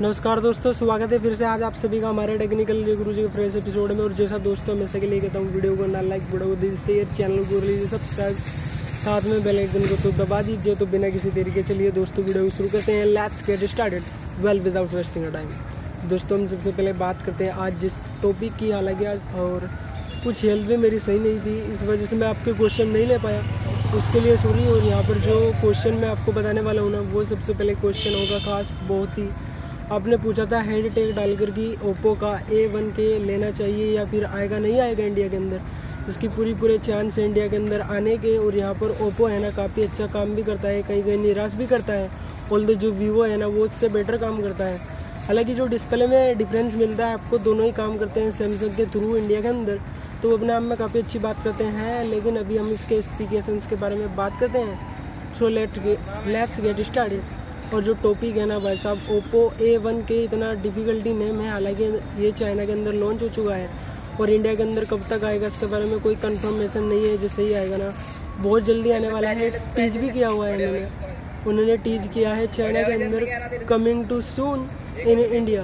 नमस्कार दोस्तों, स्वागत है फिर से आज आप सभी का हमारे टेक्निकल गुरु जी के फ्रेश एपिसोड में। और जैसा दोस्तों हमेशा के लिए कहता हूँ, वीडियो को ना लाइक वीडियो को दिल शेयर चैनल को लीजिए सब्सक्राइब साथ में बेल आइकन को तो दबा दीजिए। तो बिना किसी देरी के चलिए दोस्तों, वीडियो को शुरू करते हैं। Let's get started well without wasting a time दोस्तों, हम सबसे पहले बात करते हैं आज जिस टॉपिक की। हालाँकि आज और कुछ हेल्थ भी मेरी सही नहीं थी, इस वजह से मैं आपके क्वेश्चन नहीं ले पाया। उसके लिए सॉरी और यहाँ पर जो क्वेश्चन मैं आपको बताने वाला हूँ ना, वो सबसे पहले क्वेश्चन होगा खास, बहुत ही आपने पूछा था हेड टैग डालकर कि ओप्पो का ए वन के लेना चाहिए या फिर आएगा, नहीं आएगा इंडिया के अंदर। इसकी पूरी पूरे चांस है इंडिया के अंदर आने के और यहाँ पर ओप्पो है ना, काफ़ी अच्छा काम भी करता है कहीं कहीं निराश भी करता है। ऑल जो वीवो है ना, वो उससे बेटर काम करता है। हालाँकि जो डिस्प्ले में डिफरेंस मिलता है, आपको दोनों ही काम करते हैं सैमसंग के थ्रू इंडिया के अंदर। तो अपने आप में काफ़ी अच्छी बात करते हैं, लेकिन अभी हम इसके स्पीकेशन के बारे में बात करते हैं। So let let's get started और जो टॉपिक है ना भाई साहब ओप्पो ए वन के इतना डिफ़िकल्टी नेम है। हालाँकि ये चाइना के अंदर लॉन्च हो चुका है और इंडिया के अंदर कब तक आएगा, इसके बारे में कोई कंफर्मेशन नहीं है, जैसे ही आएगा ना। बहुत जल्दी आने वाला है। टीज भी किया हुआ है इन्होंने। उन्होंने टीज किया है चाइना के अंदर coming to soon in India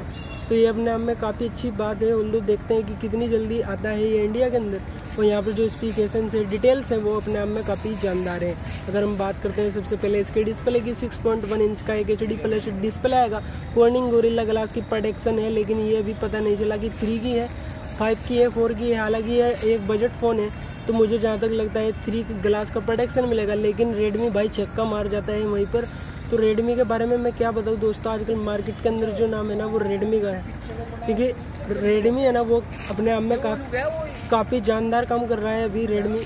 तो ये अपने आप में काफ़ी अच्छी बात है। लोग देखते हैं कि कितनी जल्दी आता है ये इंडिया के अंदर। और यहाँ पर जो स्पीकेशन है डिटेल्स हैं, वो अपने आप में काफ़ी जानदार है। अगर हम बात करते हैं सबसे पहले इसके डिस्प्ले की 6.1 इंच का एक एच डी प्लस डिस्प्ले आएगा। कोर्निंग गोरिल्ला ग्लास की प्रोटेक्शन है, लेकिन ये अभी पता नहीं चला कि थ्री की है फाइव की है फोर की है। हालाँकि ये एक बजट फ़ोन है तो मुझे जहाँ तक लगता है थ्री ग्लास का प्रोटेक्शन मिलेगा, लेकिन रेडमी भाई छक्का मार जाता है वहीं पर। तो रेडमी के बारे में मैं क्या बताऊँ? दोस्तों, आजकल मार्केट के अंदर जो नाम है ना, वो रेडमी का है। क्योंकि रेडमी है ना, वो अपने आप में काफ़ी काफ़ी जानदार काम कर रहा है अभी रेडमी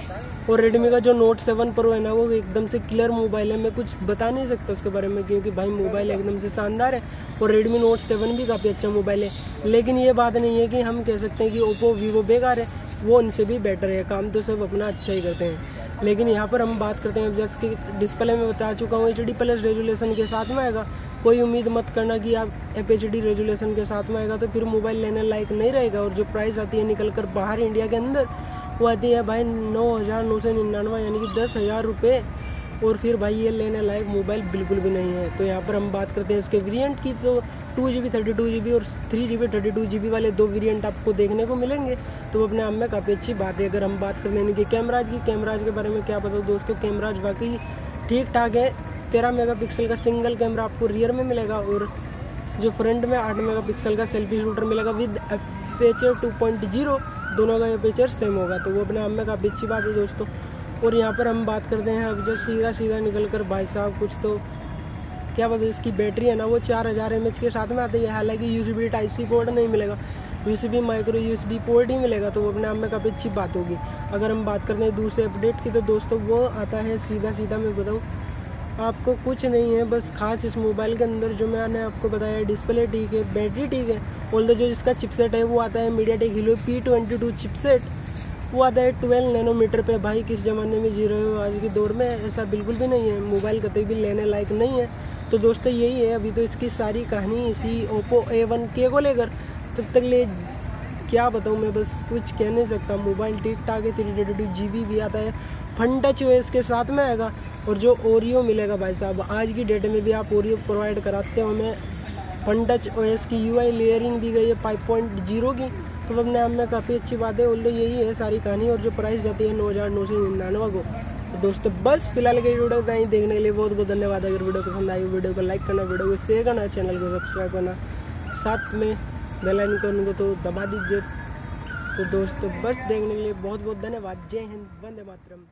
और रेडमी का जो नोट सेवन प्रो है ना, वो एकदम से क्लियर मोबाइल है। मैं कुछ बता नहीं सकता उसके बारे में, क्योंकि भाई मोबाइल एकदम से शानदार है। और रेडमी नोट सेवन भी काफ़ी अच्छा मोबाइल है। लेकिन ये बात नहीं है कि हम कह सकते हैं कि ओप्पो वीवो बेकार है। वो उनसे भी बेटर है। काम तो सब अपना अच्छा ही करते हैं। लेकिन यहाँ पर हम बात करते हैं, जैसे कि डिस्प्ले में बता चुका हूँ एच डी प्लस रेजुलेशन के साथ में आएगा। कोई उम्मीद मत करना कि आप एफ़ एच डी रेजुलेशन के साथ में आएगा तो फिर मोबाइल लेने लायक नहीं रहेगा और जो प्राइस आती है निकल कर बाहर इंडिया के अंदर, वो आती है भाई नौ हज़ार नौ सौ निन्यानवे, यानी कि दस हज़ार रुपये। और फिर भाई ये लेने लायक मोबाइल बिल्कुल भी नहीं है। तो यहाँ पर हम बात करते हैं इसके वेरिएंट की तो two G B thirty two G B और three G B thirty two G B वाले दो वेरिएंट आपको देखने को मिलेंगे। तो अपने आप में काफ़ी अच्छी बात है। अगर हम बात कर लेने की कैमराज की कैमराज के बारे में क्या बताऊँ दोस्तों कैमराज वाकई ठीक ठाक है। तेरह मेगा का सिंगल कैमरा आपको रियर में मिलेगा और जो फ्रंट में आठ मेगा का सेल्फी शूटर मिलेगा विद पॉइंट ज़ीरो दोनों का अपेचर सेम होगा। तो वो अपने आप में काफ़ी अच्छी बात है दोस्तों। और यहाँ पर हम बात करते हैं अब जो सीधा सीधा निकल कर भाई साहब कुछ तो क्या बताओ इसकी बैटरी है ना, वो चार हज़ार एम के साथ में आती है। हालाँकि U C type C port नहीं मिलेगा। U C micro U B port ही मिलेगा तो वो अपने आप में काफ़ी अच्छी बात होगी। अगर हम बात करते हैं दूसरे अपडेट की तो दोस्तों वो आता है सीधा सीधा मैं बताऊँ, आपको कुछ नहीं है, बस खास इस मोबाइल के अंदर जो मैंने आपको बताया डिस्प्ले ठीक है बैटरी ठीक है ऑल जो इसका चिपसेट है, वो आता है MediaTek Helio P twenty two chipset वो आता है ट्वेल्व नैनोमीटर पे। भाई, किस ज़माने में जी रहे हो? आज के दौर में ऐसा बिल्कुल भी नहीं है। मोबाइल कतई भी लेने लायक नहीं है। तो दोस्तों, यही है, अभी तो इसकी सारी कहानी इसी ओप्पो ए वन के को लेकर। तब तक ले, क्या बताऊँ मैं, बस कुछ कह नहीं सकता। मोबाइल ठीक ठाक है three thirty two G B भी आता है। फन टच ओएस के साथ में आएगा। और जो ओरियो मिलेगा भाई साहब, आज की डेट में भी आप ओरियो प्रोवाइड कराते हो हमें। फन टच ओ की यू आई लेयरिंग दी गई है फाइव पॉइंट ज़ीरो की। तो अपने आप में काफ़ी अच्छी बात है उल्ले यही है सारी कहानी और जो प्राइस जाती है नौ हज़ार नौ सौ निन्यानवे को। तो दोस्तों, बस फ़िलहाल के वीडियो इतना ही देखने के लिए बहुत बहुत धन्यवाद। अगर वीडियो पसंद आई, वीडियो को लाइक करना, वीडियो को शेयर करना चैनल को सब्सक्राइब करना, साथ में बेल आइकन को तो दबा दीजिए। तो दोस्तों, बस देखने के लिए बहुत बहुत धन्यवाद। जय हिंद, वंदे मातरम।